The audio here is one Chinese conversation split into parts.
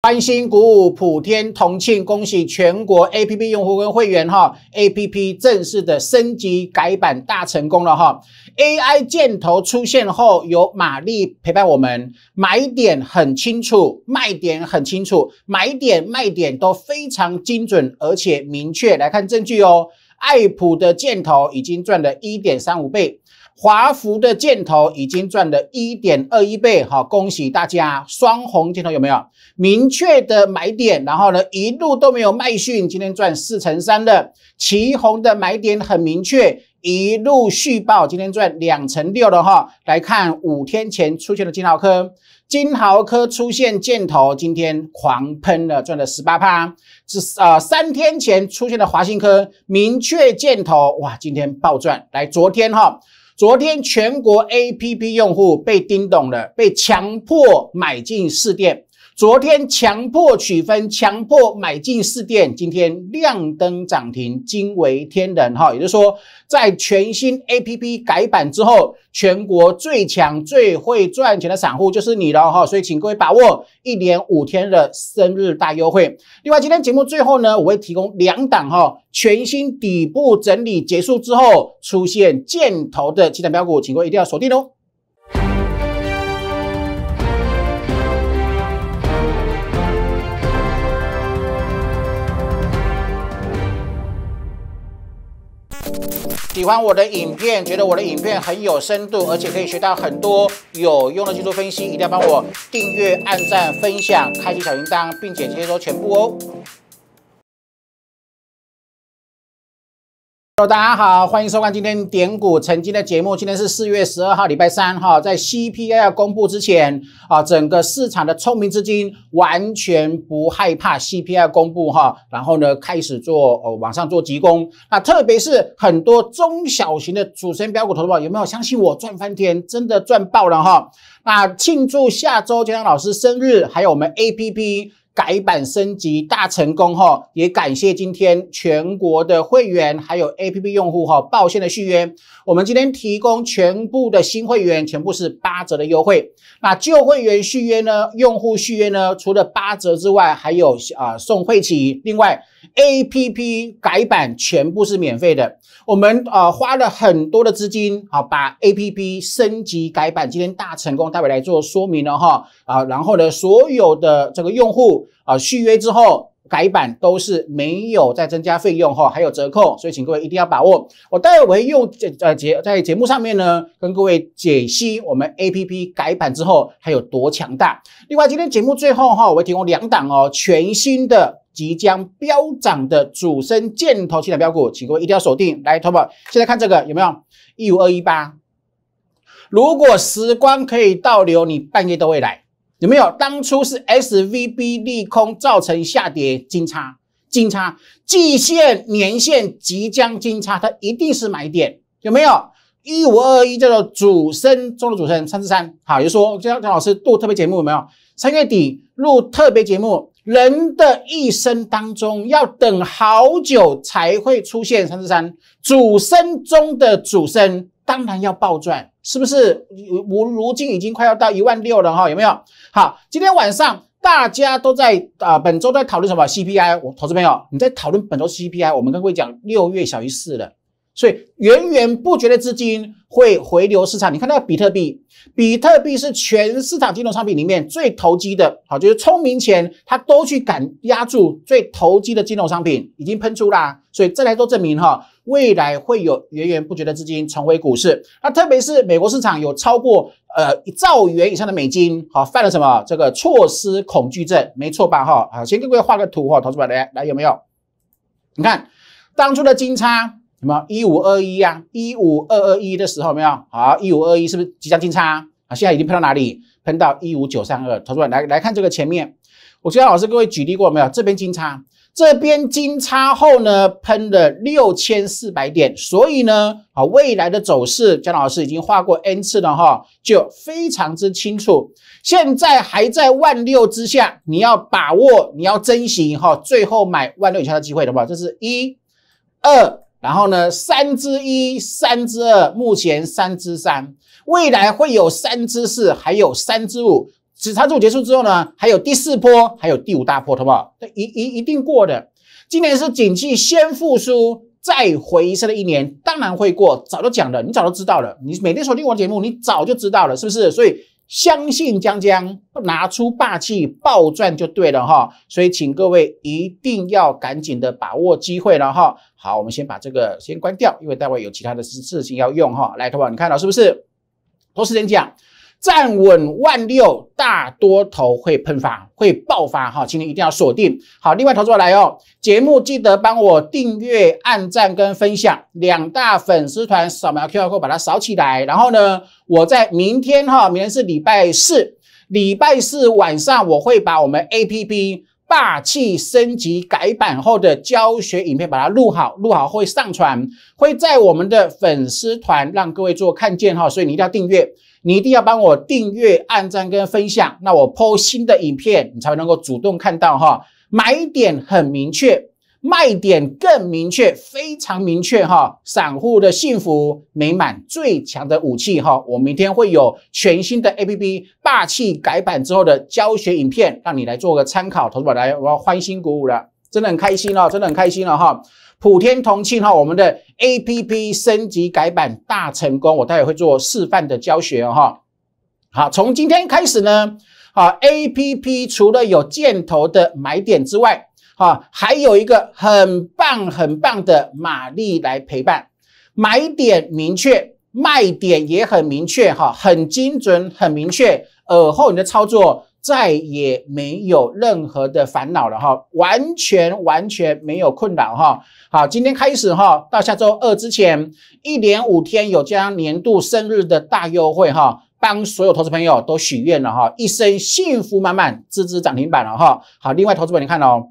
欢欣鼓舞，普天同庆，恭喜全国 A P P 用户跟会员哈，A P P 正式的升级改版大成功了哈。A I 箭头出现后，有玛丽陪伴我们，买点很清楚，卖点很清楚，买点卖点都非常精准而且明确。来看证据哦，爱普的箭头已经赚了一点三五倍。华孚的箭头已经赚了一点二一倍，好，恭喜大家！双红箭头有没有明确的买点？然后呢，一路都没有卖讯，今天赚四成三的。旗红的买点很明确，一路续报，今天赚两成六的哈。来看五天前出现的金豪科，金豪科出现箭头，今天狂喷了，赚了十八趴。是啊，三天前出现的华兴科，明确箭头，哇，今天暴赚。来，昨天哈。昨天全国 A P P 用户被叮咚了，被强迫买进试店。昨天强迫取分，强迫买进试店，今天亮灯涨停，惊为天人哈！也就是说，在全新 A P P 改版之后，全国最强、最会赚钱的散户就是你了哈！所以请各位把握一连五天的生日大优惠。另外，今天节目最后呢，我会提供两档哈。全新底部整理结束之后，出现箭头的七档标股，请各位一定要锁定哦。喜欢我的影片，觉得我的影片很有深度，而且可以学到很多有用的技术分析，一定要帮我订阅、按赞、分享、开启小铃铛，并且接收全部哦。大家好，欢迎收看今天点股成金的节目。今天是四月十二号，礼拜三哈，在 CPI 公布之前啊，整个市场的聪明资金完全不害怕 CPI 公布哈，然后呢开始做哦往上做急攻。那特别是很多中小型的主升标股投资者有没有相信我赚翻天，真的赚爆了哈？那庆祝下周江江老师生日，还有我们 APP。改版升级大成功哈，也感谢今天全国的会员还有 A P P 用户哈报线的续约。我们今天提供全部的新会员全部是八折的优惠。那旧会员续约呢？用户续约呢？除了八折之外，还有啊送会旗。另外 A P P 改版全部是免费的。我们啊花了很多的资金好把 A P P 升级改版，今天大成功，待会来做说明了哈啊。然后呢，所有的这个用户。啊，续约之后改版都是没有再增加费用哈，还有折扣，所以请各位一定要把握。我待会会用呃节在节目上面呢，跟各位解析我们 A P P 改版之后还有多强大。另外，今天节目最后哈，我会提供两档哦，全新的即将飙涨的主升箭头期的标股，请各位一定要锁定。来，投保，现在看这个有没有一五二一八？如果时光可以倒流，你半夜都会来。有没有？当初是 S V B 利空造成下跌金叉，金叉季线、年线即将金叉，它一定是买点。有没有？一五二一叫做主升中的主升三四三，好，就说张张老师录特别节目有没有？三月底录特别节目，人的一生当中要等好久才会出现三四三主升中的主升。当然要暴赚，是不是？如如今已经快要到一万六了哈，有没有？好，今天晚上大家都在啊，本周在讨论什么 CPI？我投资朋友，你在讨论本周 CPI？我们跟各位讲，六月小于四了。所以源源不绝的资金会回流市场。你看那个比特币，比特币是全市场金融商品里面最投机的，好，就是聪明钱它都去敢压住最投机的金融商品，已经喷出啦。所以这来都证明哈，未来会有源源不绝的资金重回股市。那特别是美国市场有超过呃一兆元以上的美金，好犯了什么这个措施恐惧症？没错吧？哈，好，先给各位画个图哈，投资者来来有没有？你看当初的金叉。什么一五二一呀？一五二二一的时候没有？好，一五二一是不是即将金叉啊？现在已经喷到哪里？喷到一五九三二。投资者来来看这个前面，我昨天老师各位举例过没有？这边金叉，这边金叉后呢，喷了六千四百点。所以呢，啊，未来的走势，姜老师已经画过 n 次了哈，就非常之清楚。现在还在万六之下，你要把握，你要珍惜哈，最后买万六以下的机会，好不好？这是一二。然后呢，三之一，三之二，目前三之三，未来会有三之四，还有三之五，止仓之结束之后呢，还有第四波，还有第五大波，好不好？一一一定过的。今年是景气先复苏再回升的一年，当然会过，早就讲了，你早就知道了。你每天收听我节目，你早就知道了，是不是？所以相信江江拿出霸气暴赚就对了哈。所以请各位一定要赶紧的把握机会了哈。好，我们先把这个先关掉，因为待会有其他的事情要用哈。来，各位，你看到是不是？同时间讲。站稳万六，大多头会喷发，会爆发哈，请你一定要锁定好。另外，投资来哦，节目记得帮我订阅、按赞跟分享两大粉丝团，扫描 QR code 把它扫起来。然后呢，我在明天哈，明天是礼拜四，礼拜四晚上我会把我们 APP 霸气升级改版后的教学影片把它录好，录好会上传，会在我们的粉丝团让各位做看见哈，所以你一定要订阅。你一定要帮我订阅、按赞跟分享，那我 PO 新的影片，你才能够主动看到哈。买点很明确，卖点更明确，非常明确哈。散户的幸福美满最强的武器哈。我明天会有全新的 APP 霸气改版之后的教学影片，让你来做个参考。投资者来，我要欢欣鼓舞了，真的很开心哦，真的很开心了哈。普天同庆哈，我们的 A P P 升级改版大成功，我待会会做示范的教学哦哈。好，从今天开始呢，啊 A P P 除了有箭头的买点之外，哈，还有一个很棒很棒的马力来陪伴，买点明确，卖点也很明确哈，很精准很明确，而后你的操作。再也没有任何的烦恼了哈，完全完全没有困扰哈。好，今天开始哈，到下周二之前，一连五天有将年度生日的大优惠哈，帮所有投资朋友都许愿了哈，一生幸福满满，支支涨停板了哈。好，另外投资朋友你看哦，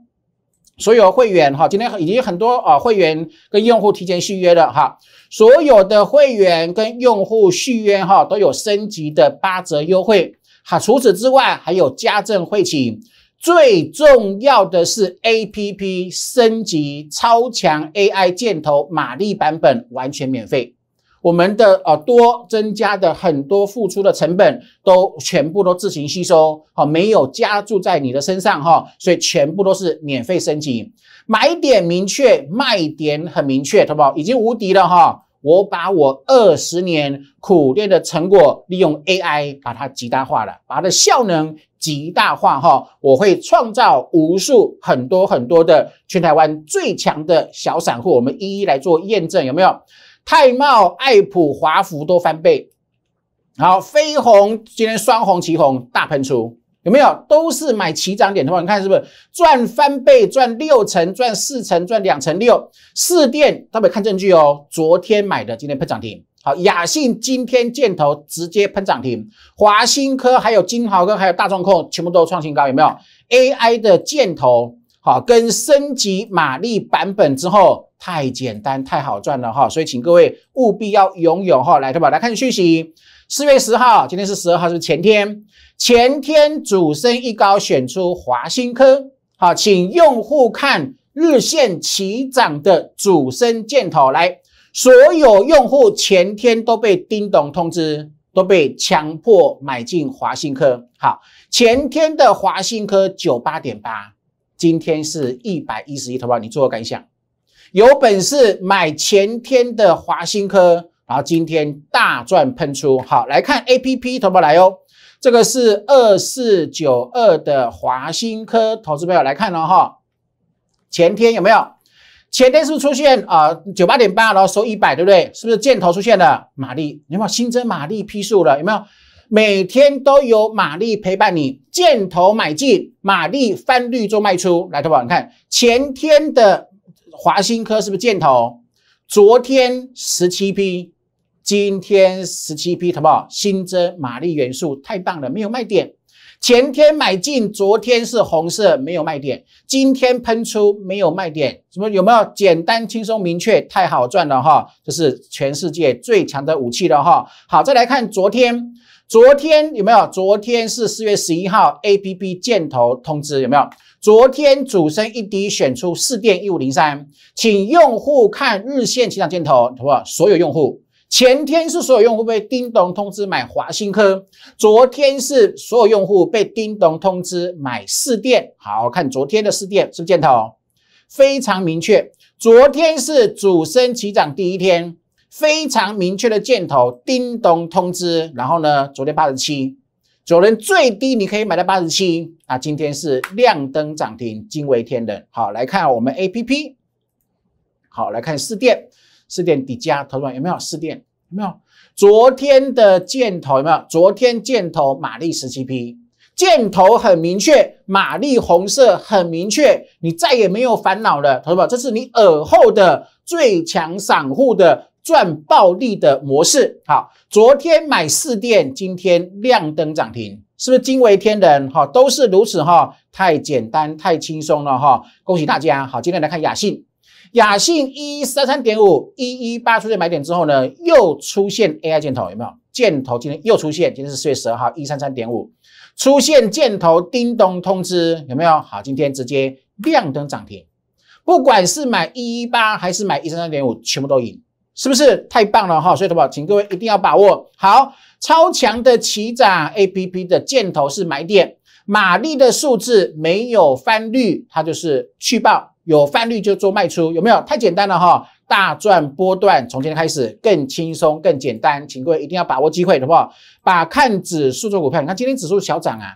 所有会员哈，今天已经很多啊会员跟用户提前续约了哈，所有的会员跟用户续约哈，都有升级的八折优惠。好，除此之外还有家政会请，最重要的是 A P P 升级超强 A I 箭头马力版本完全免费，我们的呃多增加的很多付出的成本都全部都自行吸收，好没有加注在你的身上哈，所以全部都是免费升级，买点明确，卖点很明确，好不好？已经无敌了哈。我把我二十年苦练的成果利用 AI 把它极大化了，把它的效能极大化哈，我会创造无数很多很多的全台湾最强的小散户，我们一一来做验证，有没有？泰茂、爱普、华福都翻倍，好，飞鸿今天双红旗红大喷出。有没有都是买起涨点的话，你看是不是赚翻倍、赚六成、赚四成、赚两成六？四电特别看证据哦，昨天买的，今天喷涨停。好，雅信今天箭头直接喷涨停，华新科还有金豪科还有大众控全部都创新高，有没有？AI 的箭头好，跟升级马力版本之后太简单太好赚了哈，所以请各位务必要拥有哈，来对吧？来看讯息，四月十号，今天是十二号，是前天。前天主升一高，选出华新科，好，请用户看日线起涨的主升箭头来。所有用户前天都被叮咚通知，都被强迫买进华新科。好，前天的华新科九八点八，今天是一百一十一，投保你做个感想？有本事买前天的华新科，然后今天大赚喷出。好，来看 A P P 投保来哦。这个是二四九二的华新科投资朋友来看了哈，前天有没有？前天是不是出现啊九八点八，然后收一百，对不对？是不是箭头出现了？马力有没有新增马力批数了？有没有？每天都有马力陪伴你，箭头买进，马力翻绿做卖出。来，投保你看前天的华新科是不是箭头？昨天十七批。今天十七批，好不好？新增马力元素太棒了，没有卖点。前天买进，昨天是红色，没有卖点。今天喷出，没有卖点。什么有没有？简单、轻松、明确，太好赚了哈！这是全世界最强的武器了哈。好，再来看昨天，昨天有没有？昨天是四月十一号，A P P 箭头通知有没有？昨天主升一低，选出四电一五零三，请用户看日线起涨箭头，好不好？所有用户。前天是所有用户被叮咚通知买华新科，昨天是所有用户被叮咚通知买四电。好看昨天的四电是不是箭头？非常明确。昨天是主升起涨第一天，非常明确的箭头，叮咚通知。然后呢，昨天八十七，昨天最低你可以买到八十七啊。今天是亮灯涨停，惊为天人。好，来看我们 A P P。好，来看四电。四电底加投资有没有四电？有没有？昨天的箭头有没有？昨天箭头马力十七匹，箭头很明确，马力红色很明确，你再也没有烦恼了，投资这是你耳后的最强散户的赚暴利的模式。好，昨天买四电，今天亮灯涨停，是不是惊为天人？哈，都是如此哈，太简单，太轻松了哈，恭喜大家。好，今天来看雅信。雅信一三三点五一一八出现买点之后呢，又出现 AI 箭头，有没有？箭头今天又出现，今天是四月十二号一三三点五出现箭头，叮咚通知，有没有？好，今天直接亮灯涨停，不管是买一一八还是买一三三点五，全部都赢，是不是太棒了哈？所以，同学请各位一定要把握好超强的起涨 APP 的箭头是买点，马力的数字没有翻绿，它就是去报。有翻率就做卖出，有没有？太简单了哈！大赚波段，从今天开始更轻松、更简单，请各位一定要把握机会，好不好？把看指数做股票，你看今天指数小涨啊，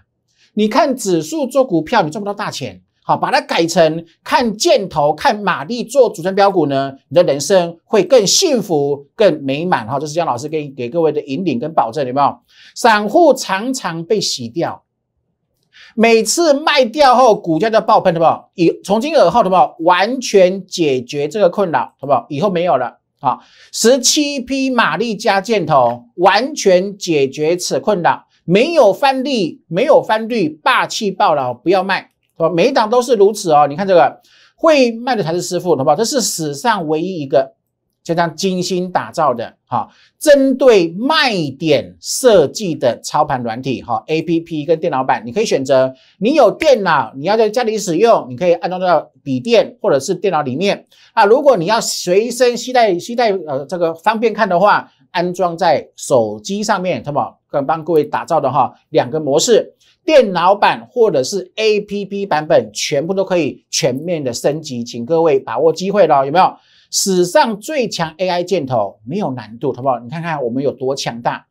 你看指数做股票，你赚不到大钱。好，把它改成看箭头、看马力做主升标股呢，你的人生会更幸福、更美满。哈，这是姜老师给给各位的引领跟保证，有没有？散户常常被洗掉。每次卖掉后，股价就爆喷，好不好？以从今而后，好不好？完全解决这个困扰，好不好？以后没有了啊！十七匹马力加箭头，完全解决此困扰，没有翻利，没有翻绿，霸气爆了，不要卖，是吧？每一档都是如此哦。你看这个会卖的才是师傅，好不好？这是史上唯一一个。就这样精心打造的哈，针对卖点设计的操盘软体哈，A P P 跟电脑版，你可以选择。你有电脑，你要在家里使用，你可以安装到笔电或者是电脑里面啊。如果你要随身携带携带呃这个方便看的话，安装在手机上面，那么跟帮各位打造的哈两个模式，电脑版或者是 A P P 版本，全部都可以全面的升级，请各位把握机会了，有没有？史上最强 AI 箭头没有难度，好不好？你看看我们有多强大！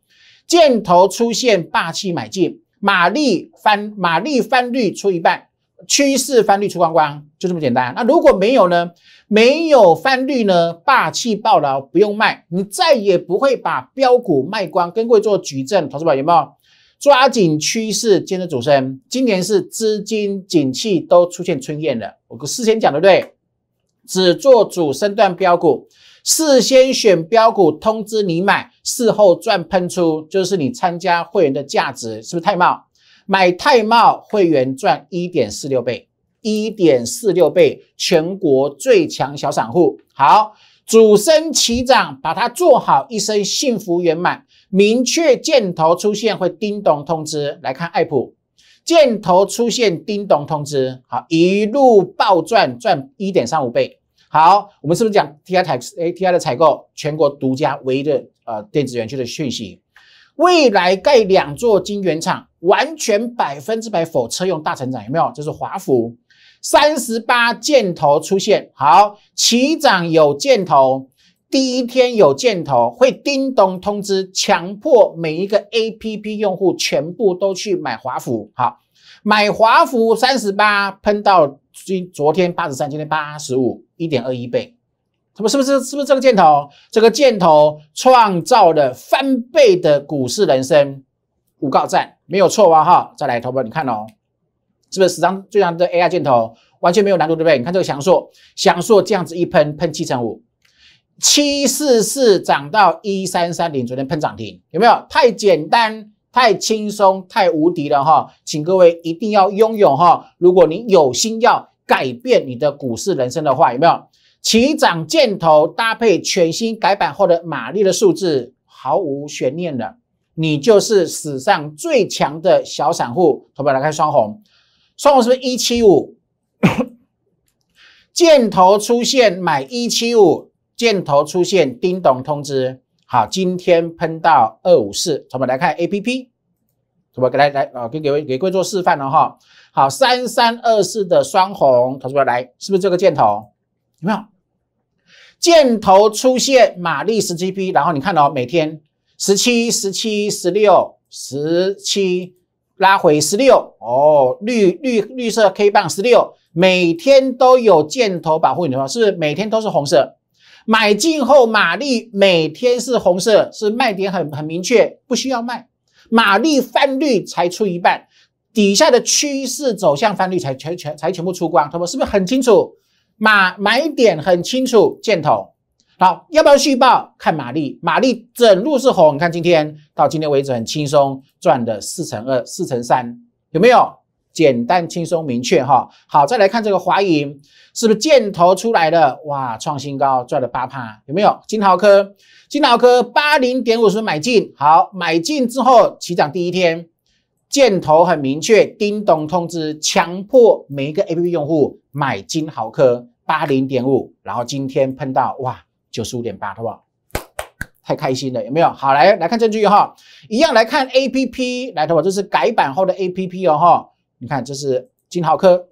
箭头出现霸气买进，马力翻马力翻绿出一半，趋势翻绿出光光，就这么简单。那如果没有呢？没有翻绿呢？霸气爆了，不用卖，你再也不会把标股卖光。跟各位做举证，投资宝有没有？抓紧趋势，坚持主升。今年是资金景气都出现春燕了，我事先讲对不对？只做主升段标股，事先选标股，通知你买，事后赚喷出，就是你参加会员的价值，是不是太茂？买太茂，会员赚一点四六倍，一点四六倍，全国最强小散户。好，主升起涨，把它做好，一生幸福圆满。明确箭头出现会叮咚通知，来看爱普，箭头出现叮咚通知，好，一路暴赚，赚一点三五倍。好，我们是不是讲 T I 采诶 T I 的采购全国独家唯一的呃电子园区的讯息？未来盖两座晶圆厂，完全百分之百否车用大成长，有没有？这是华府三十八箭头出现，好，起涨有箭头，第一天有箭头，会叮咚通知，强迫每一个 A P P 用户全部都去买华福，好，买华福三十八喷到今昨天八十三，今天八十五。一点二一倍，他们是不是是不是这个箭头？这个箭头创造了翻倍的股市人生，五告赞没有错吧？哈，再来投保，你看哦，是不是史上最强的 AI 箭头？完全没有难度，对不对？你看这个翔硕，翔硕这样子一喷喷七成五，七四四涨到一三三零，昨天喷涨停，有没有？太简单，太轻松，太无敌了哈！请各位一定要拥有哈，如果你有心要。改变你的股市人生的话，有没有起涨箭头搭配全新改版后的马力的数字，毫无悬念的，你就是史上最强的小散户。投票来看双红，双红是不是一七五？箭头出现买一七五，箭头出现叮咚通知。好，今天喷到二五四，我们来看 A P P，我们来来啊，给给给各位做示范了哈。好，三三二四的双红，投资者来，是不是这个箭头？有没有？箭头出现，马力十七匹，然后你看到每天十七、十七、十六、十七，拉回十六，哦，绿绿绿色 K 棒十六，每天都有箭头保护你的话，是不是每天都是红色？买进后，马力每天是红色，是卖点很很明确，不需要卖。马力翻绿才出一半，底下的趋势走向翻绿才全全才全部出光，他们是不是很清楚？马买点很清楚，箭头好，要不要续报？看马力，马力整路是红，你看今天到今天为止很轻松赚的四乘二、四乘三，有没有？简单、轻松、明确哈。好，再来看这个华银，是不是箭头出来了？哇，创新高，赚了八趴，有没有？金豪科，金豪科八零点五是买进，好，买进之后起涨第一天，箭头很明确，叮咚通知，强迫每一个 A P P 用户买金豪科八零点五，然后今天喷到哇九十五点八，好不好？太开心了，有没有？好，来来看证据哈，一样来看 A P P，来的话这是改版后的 A P P 哦哈。你看，这是金豪科，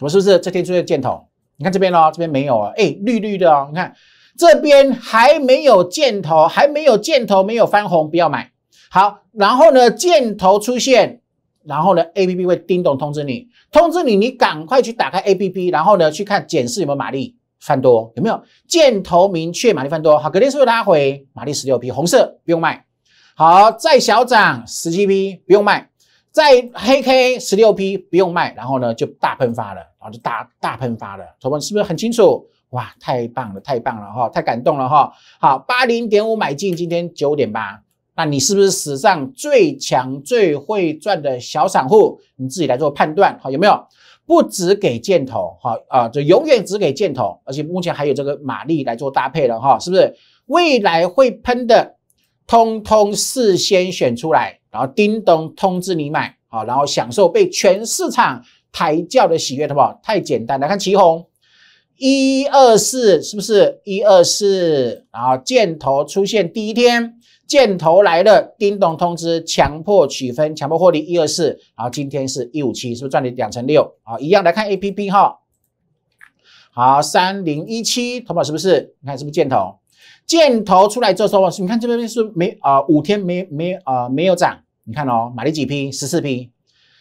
我是不是这天出现箭头？你看这边哦，这边没有啊，哎，绿绿的哦。你看这边还没有箭头，还没有箭头，没有翻红，不要买。好，然后呢，箭头出现，然后呢，A P P 会叮咚通知你，通知你，你赶快去打开 A P P，然后呢，去看检视有没有马力翻多，有没有箭头明确马力翻多？好，隔天是不是拉回马力十六匹，红色不用卖。好，再小涨十七匹，不用卖。在黑 K 十六 P 不用卖，然后呢就大喷发了，然后就大大喷发了，同学们是不是很清楚？哇，太棒了，太棒了哈，太感动了哈。好，八零点五买进，今天九点八，那你是不是史上最强最会赚的小散户？你自己来做判断，好有没有？不只给箭头，好啊，就永远只给箭头，而且目前还有这个马力来做搭配了哈，是不是？未来会喷的，通通事先选出来。然后叮咚通知你买，好，然后享受被全市场抬轿的喜悦，好不好？太简单，来看旗红一二四，是不是一二四？然后箭头出现第一天，箭头来了，叮咚通知，强迫取分，强迫获利一二四。然后今天是一五七，是不是赚了两成六？啊，一样来看 A P P 哈，好，三零一七，投保是不是？你看是不是箭头？箭头出来之后，你看这边是没啊，五天没没啊没有涨。你看哦，马力几匹？十四匹。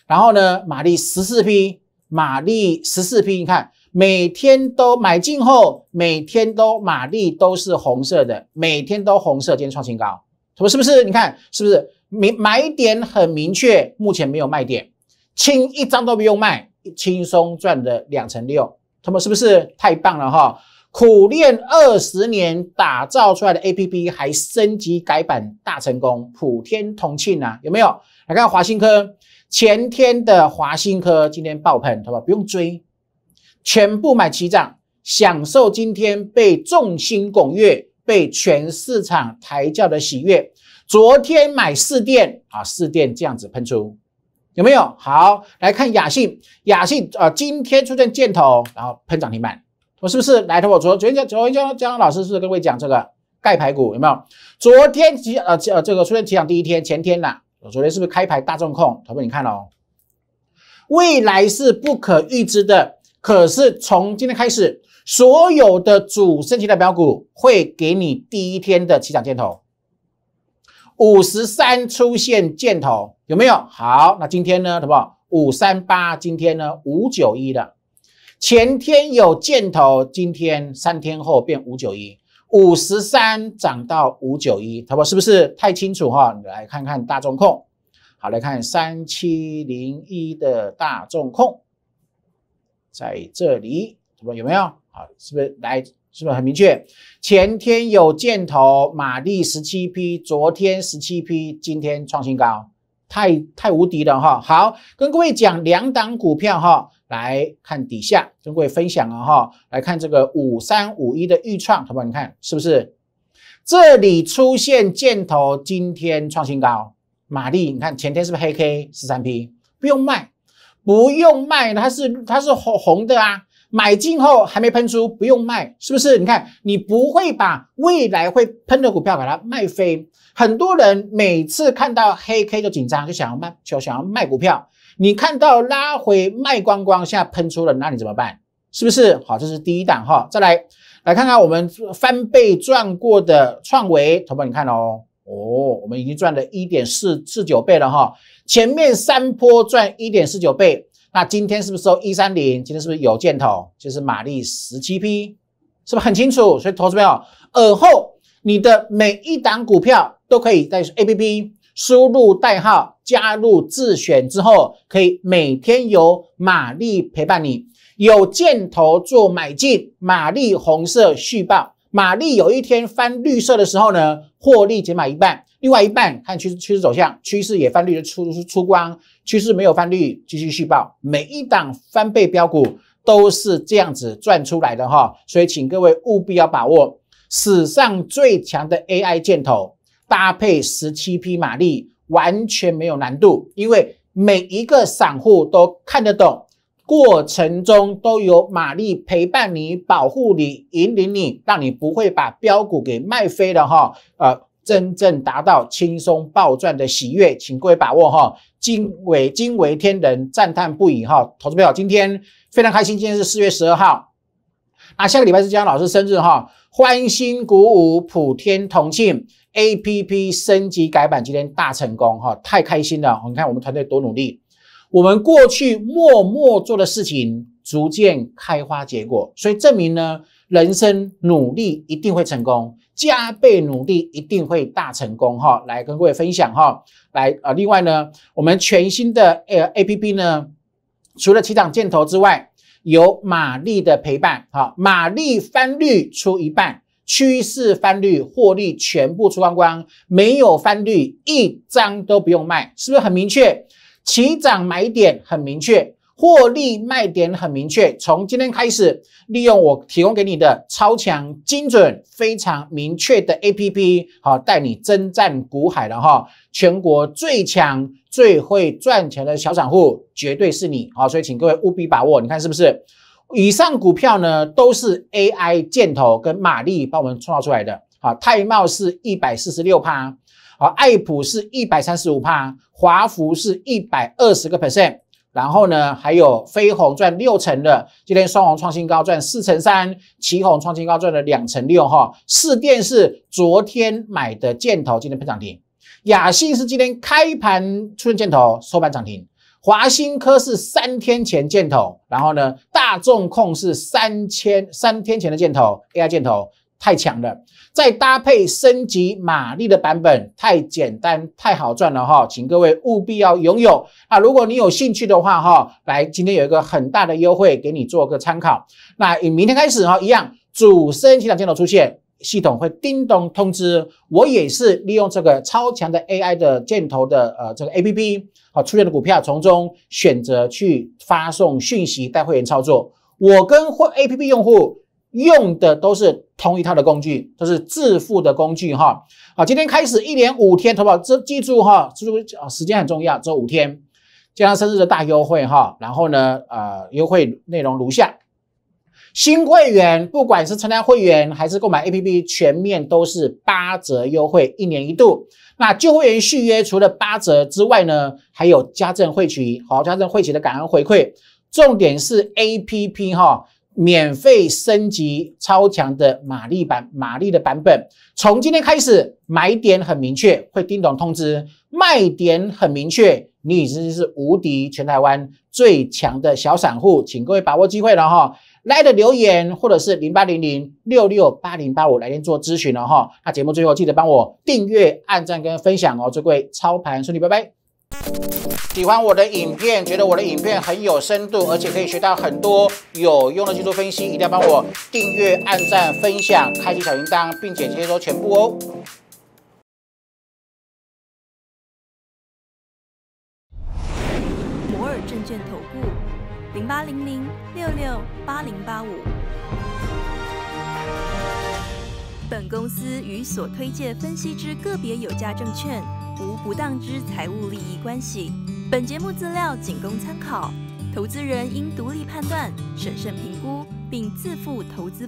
然后呢，马力十四匹，马力十四匹。你看，每天都买进后，每天都马力都是红色的，每天都红色，今天创新高，什么是不是？你看是不是？明买点很明确，目前没有卖点，轻一张都不用卖，轻松赚的两成六，他们是不是太棒了哈？苦练二十年打造出来的 A P P 还升级改版大成功，普天同庆啊！有没有？来看华新科，前天的华新科今天爆喷，好吧？不用追，全部买齐涨，享受今天被众星拱月、被全市场抬轿的喜悦。昨天买四电啊，四电这样子喷出，有没有？好，来看雅信，雅信啊，今天出现箭头，然后喷涨停板。我是不是来头？我昨昨天昨天江江老师是不是跟各位讲这个盖牌股有没有？昨天起呃呃这个出现起涨第一天前天呐，我昨天是不是开牌大众控？头们你看哦，未来是不可预知的，可是从今天开始，所有的主升级代表股会给你第一天的起涨箭头，五十三出现箭头有没有？好，那今天呢，好不好？五三八，今天呢五九一的。前天有箭头，今天三天后变五九一，五十三涨到五九一，好不是不是太清楚哈？来看看大众控，好来看三七零一的大众控，在这里，什么有没有？好，是不是来？是不是很明确？前天有箭头，马力十七匹，昨天十七匹，今天创新高，太太无敌了哈！好，跟各位讲两档股票哈。来看底下，跟各位分享啊哈，来看这个五三五一的预创，好不好？你看是不是这里出现箭头？今天创新高，马力你看前天是不是黑 K 十三 P？不用卖，不用卖，它是它是红红的啊，买进后还没喷出，不用卖，是不是？你看，你不会把未来会喷的股票把它卖飞。很多人每次看到黑 K 就紧张，就想要卖，就想要卖股票。你看到拉回卖光光，现在喷出了，那你怎么办？是不是？好，这是第一档哈。再来来看看我们翻倍赚过的创维，同胞你看哦，哦，我们已经赚了一点四四九倍了哈。前面三波赚一点四九倍。那今天是不是收一三零？今天是不是有箭头？就是马力十七匹，是不是很清楚？所以投资朋友，尔后你的每一档股票都可以在 A P P 输入代号，加入自选之后，可以每天有马力陪伴你，有箭头做买进，马力红色续报，马力有一天翻绿色的时候呢，获利减码一半。另外一半看趋势趋势走向，趋势也翻绿的出出光，趋势没有翻绿，继续续报。每一档翻倍标股都是这样子赚出来的哈，所以请各位务必要把握史上最强的 AI 箭头，搭配十七匹马力，完全没有难度，因为每一个散户都看得懂，过程中都有马力陪伴你、保护你、引领你，让你不会把标股给卖飞了哈，呃。真正达到轻松暴赚的喜悦，请各位把握哈！惊为惊为天人，赞叹不已哈！投资朋友，今天非常开心，今天是四月十二号，那下个礼拜是江老师生日哈，欢欣鼓舞，普天同庆，A P P 升级改版今天大成功哈，太开心了！你看我们团队多努力，我们过去默默做的事情逐渐开花结果，所以证明呢，人生努力一定会成功。加倍努力，一定会大成功哈！来跟各位分享哈，来啊！另外呢，我们全新的呃 A P P 呢，除了起涨箭头之外，有马力的陪伴哈，马力翻绿出一半，趋势翻绿获利全部出光光，没有翻绿一张都不用卖，是不是很明确？起涨买点很明确。获利卖点很明确，从今天开始，利用我提供给你的超强、精准、非常明确的 A P P，好带你征战股海了哈！全国最强、最会赚钱的小散户，绝对是你好，所以请各位务必把握。你看是不是？以上股票呢，都是 A I 箭头跟马力帮我们创造出来的。好，泰茂是一百四十六趴，好，爱普是一百三十五趴，华孚是一百二十个 percent。然后呢，还有飞鸿赚六成的，今天双红创新高赚四成三，旗红创新高赚了两成六哈。四电是昨天买的箭头，今天喷涨停。雅信是今天开盘出现箭头，收盘涨停。华新科是三天前箭头，然后呢，大众控是三千三天前的箭头，AI 箭头。太强了，再搭配升级马力的版本，太简单太好赚了哈，请各位务必要拥有啊！如果你有兴趣的话哈，来今天有一个很大的优惠给你做个参考。那以明天开始哈，一样主升起涨箭头出现，系统会叮咚通知。我也是利用这个超强的 AI 的箭头的呃这个 APP 好出现的股票，从中选择去发送讯息带会员操作。我跟会 APP 用户。用的都是同一套的工具，都是致富的工具哈。好，今天开始一连五天投保，这记住哈，记住啊，时间很重要，这五天，加上生日的大优惠哈。然后呢，呃，优惠内容如下：新会员不管是参加会员还是购买 APP，全面都是八折优惠，一年一度。那旧会员续约除了八折之外呢，还有家政汇取，好，家政汇取的感恩回馈。重点是 APP 哈。免费升级超强的马力版，马力的版本，从今天开始买点很明确，会叮咚通知；卖点很明确，你已经是无敌全台湾最强的小散户，请各位把握机会了哈！来的留言或者是零八零零六六八零八五来电做咨询了哈。那节目最后记得帮我订阅、按赞跟分享哦，祝各位操盘顺利，拜拜。喜欢我的影片，觉得我的影片很有深度，而且可以学到很多有用的技术分析，一定要帮我订阅、按赞、分享、开启小铃铛，并且接收全部哦。摩尔证券投顾零八零零六六八零八五。本公司与所推介分析之个别有价证券无不当之财务利益关系。本节目资料仅供参考，投资人应独立判断、审慎评估。并自负投资。